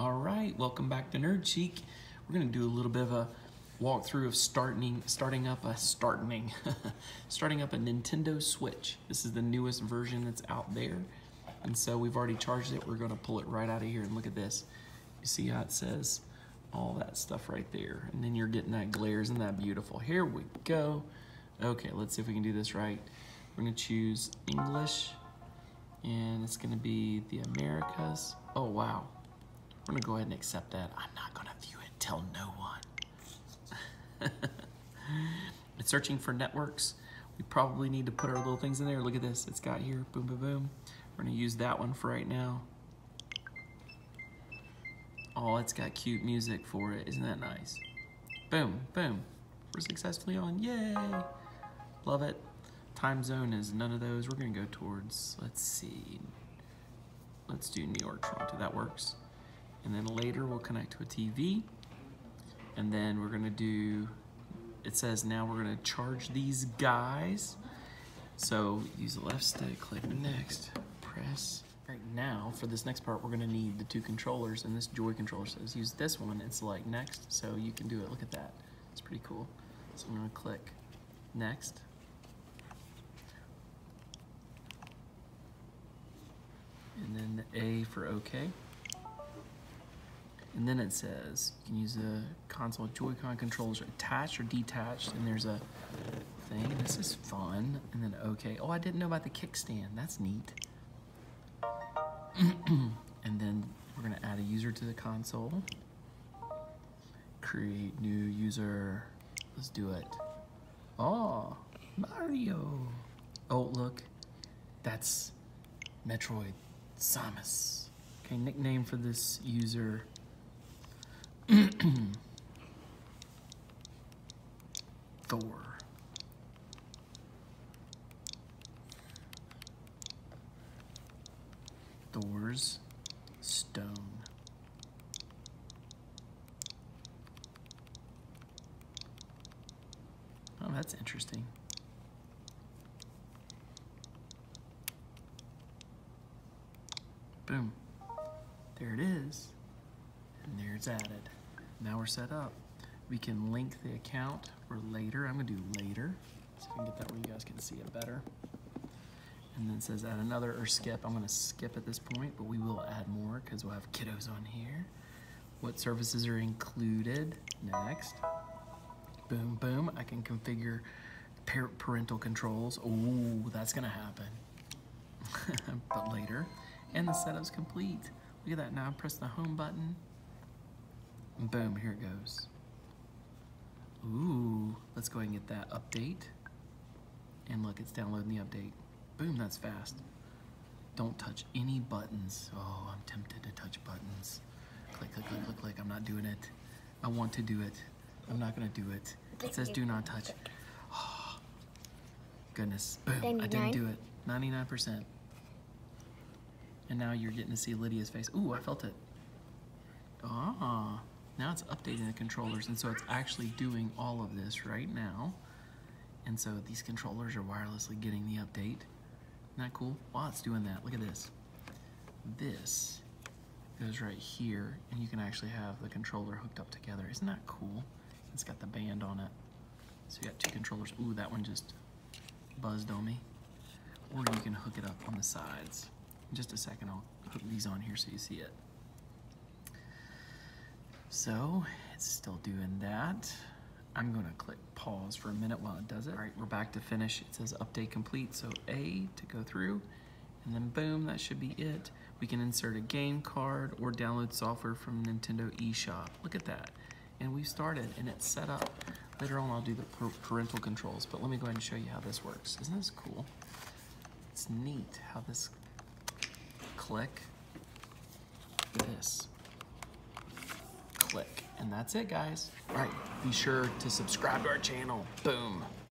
All right, welcome back to Nerd Chic. We're gonna do a little bit of a walkthrough of starting starting up a starting starting up a Nintendo Switch. This is the newest version that's out there, and so we've already charged it. We're gonna pull it right out of here and look at this. You see how it says all that stuff right there, and then you're getting that glare. Isn't that beautiful? Here we go. Okay, let's see if we can do this right. We're gonna choose English, and it's gonna be the Americas. Oh wow. We're gonna go ahead and accept that. I'm not gonna view it, tell no one. it's searching for networks. We probably need to put our little things in there. Look at this, it's got here, boom, boom, boom. We're gonna use that one for right now. Oh, it's got cute music for it. Isn't that nice? Boom, boom. We're successfully on, yay. Love it. Time zone is none of those. We're gonna go towards, let's see. Let's do New York, Toronto, that works and then later we'll connect to a TV and then we're gonna do it says now we're gonna charge these guys. So use the left stick click next press. Right now for this next part we're gonna need the two controllers and this joy controller says use this one and select next. So you can do it. Look at that. It's pretty cool. So I'm gonna click next. And then the A for OK and then it says you can use the console Joy-Con controllers attached or detached, and there's a thing. This is fun. And then okay. Oh, I didn't know about the kickstand. That's neat. and then we're gonna add a user to the console. Create new user. Let's do it. Oh, Mario. Oh, look. That's Metroid Samus. Okay, nickname for this user Thor. Thor's stone. Oh, that's interesting. Boom. There it is. And there it's added. Now we're set up. We can link the account for later. I'm gonna do later. See if I can get that where you guys can see it better. And then says add another or skip. I'm gonna skip at this point, but we will add more because we'll have kiddos on here. What services are included? Next. Boom, boom. I can configure parental controls. Oh, that's gonna happen. but later. And the setup's complete. Look at that, now press the home button. Boom, here it goes. Ooh, let's go ahead and get that update. And look, it's downloading the update. Boom, that's fast. Don't touch any buttons. Oh, I'm tempted to touch buttons. Click, click, click, click, click. I'm not doing it. I want to do it. I'm not gonna do it. It says do not touch. Oh, goodness, boom, I didn't do it. 99%. And now you're getting to see Lydia's face. Ooh, I felt it. Ah. Now it's updating the controllers, and so it's actually doing all of this right now. And so these controllers are wirelessly getting the update. Isn't that cool? While it's doing that, look at this. This goes right here, and you can actually have the controller hooked up together. Isn't that cool? It's got the band on it. So you got two controllers. Ooh, that one just buzzed on me. Or you can hook it up on the sides. In just a second, I'll hook these on here so you see it. So it's still doing that. I'm gonna click pause for a minute while it does it. All right, we're back to finish. It says update complete, so A to go through, and then boom, that should be it. We can insert a game card or download software from Nintendo eShop. Look at that. And we've started and it's set up. Later on I'll do the parental controls, but let me go ahead and show you how this works. Isn't this cool? It's neat how this click, this click. And that's it, guys. All right, be sure to subscribe to our channel. Boom.